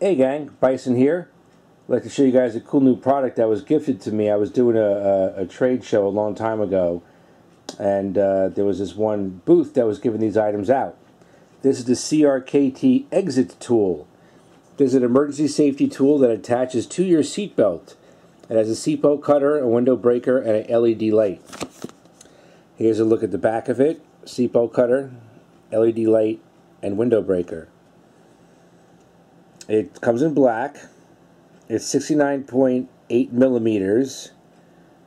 Hey gang, Bison here. I'd like to show you guys a cool new product that was gifted to me. I was doing a, a, a trade show a long time ago and uh, there was this one booth that was giving these items out. This is the CRKT exit tool. This is an emergency safety tool that attaches to your seatbelt. It has a seatbelt cutter, a window breaker, and an LED light. Here's a look at the back of it. Seatbelt cutter, LED light, and window breaker. It comes in black. It's 69.8 millimeters,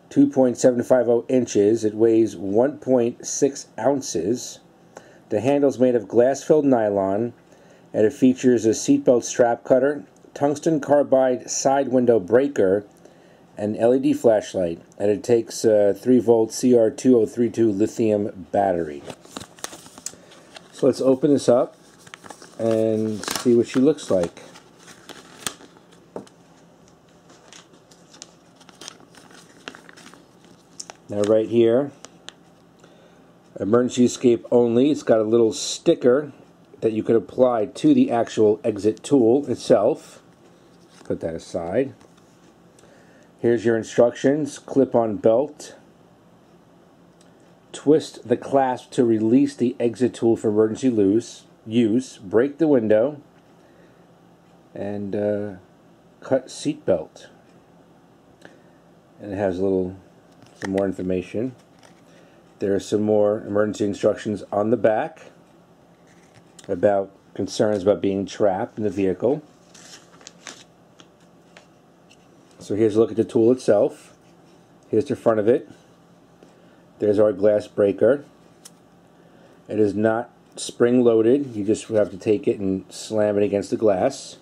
2.750 inches. It weighs 1.6 ounces. The handle's made of glass-filled nylon, and it features a seatbelt strap cutter, tungsten carbide side window breaker, an LED flashlight, and it takes a 3 volt CR2032 lithium battery. So let's open this up and see what she looks like. Now right here, emergency escape only. It's got a little sticker that you could apply to the actual exit tool itself. Put that aside. Here's your instructions. Clip on belt. Twist the clasp to release the exit tool for emergency loose, use. Break the window. And uh, cut seat belt. And it has a little some more information. There are some more emergency instructions on the back about concerns about being trapped in the vehicle. So here's a look at the tool itself. Here's the front of it. There's our glass breaker. It is not spring loaded. You just have to take it and slam it against the glass.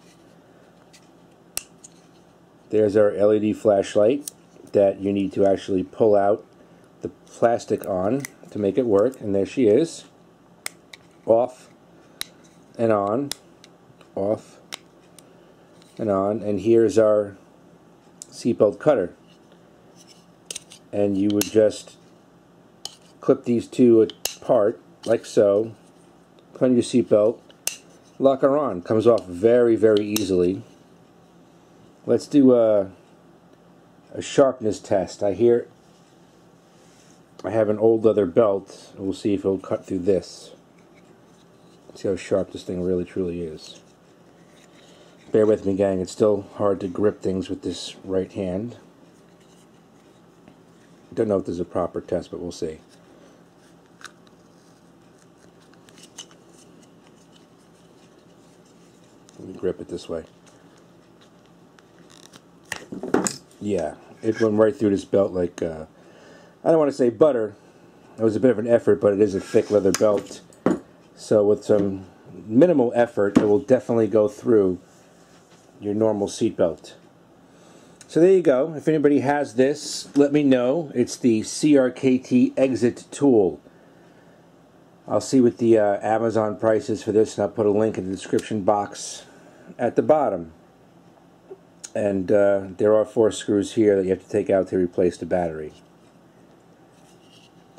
There's our LED flashlight that you need to actually pull out the plastic on to make it work. And there she is. Off and on. Off and on. And here's our seatbelt cutter. And you would just clip these two apart like so. Put on your seatbelt. Lock her on. Comes off very, very easily. Let's do a a sharpness test. I hear I have an old leather belt. We'll see if it'll cut through this. See how sharp this thing really truly is. Bear with me, gang. It's still hard to grip things with this right hand. Don't know if this is a proper test, but we'll see. Let me grip it this way. Yeah, it went right through this belt like, uh, I don't want to say butter. It was a bit of an effort, but it is a thick leather belt. So with some minimal effort, it will definitely go through your normal seat belt. So there you go. If anybody has this, let me know. It's the CRKT exit tool. I'll see what the uh, Amazon price is for this, and I'll put a link in the description box at the bottom. And uh, there are four screws here that you have to take out to replace the battery.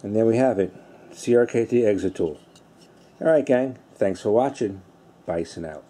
And there we have it. CRKT exit tool. Alright gang, thanks for watching. Bison out.